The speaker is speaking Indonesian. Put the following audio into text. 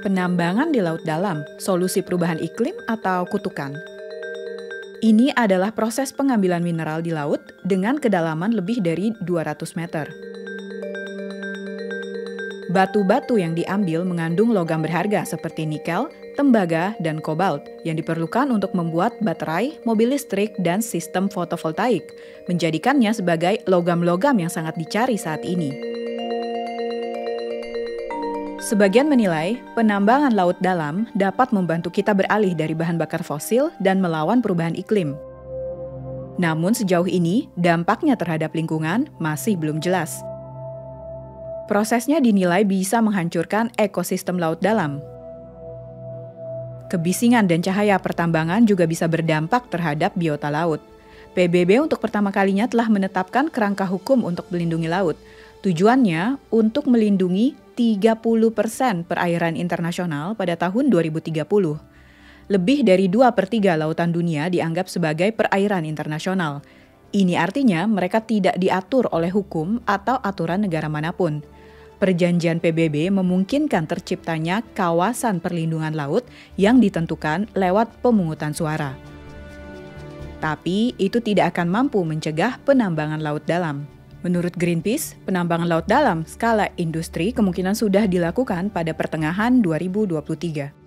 Penambangan di laut dalam, solusi perubahan iklim atau kutukan. Ini adalah proses pengambilan mineral di laut dengan kedalaman lebih dari 200 meter. Batu-batu yang diambil mengandung logam berharga seperti nikel, tembaga, dan kobalt yang diperlukan untuk membuat baterai, mobil listrik, dan sistem fotovoltaik, menjadikannya sebagai logam-logam yang sangat dicari saat ini. Sebagian menilai penambangan laut dalam dapat membantu kita beralih dari bahan bakar fosil dan melawan perubahan iklim. Namun sejauh ini, dampaknya terhadap lingkungan masih belum jelas. Prosesnya dinilai bisa menghancurkan ekosistem laut dalam. Kebisingan dan cahaya pertambangan juga bisa berdampak terhadap biota laut. PBB untuk pertama kalinya telah menetapkan kerangka hukum untuk melindungi laut. Tujuannya untuk melindungi 30 persen perairan internasional pada tahun 2030. Lebih dari 2 per 3 lautan dunia dianggap sebagai perairan internasional. Ini artinya mereka tidak diatur oleh hukum atau aturan negara mana pun. Perjanjian PBB memungkinkan terciptanya kawasan perlindungan laut yang ditentukan lewat pemungutan suara. Tapi itu tidak akan mampu mencegah penambangan laut dalam. Menurut Greenpeace, penambangan laut dalam skala industri kemungkinan sudah dilakukan pada pertengahan 2023.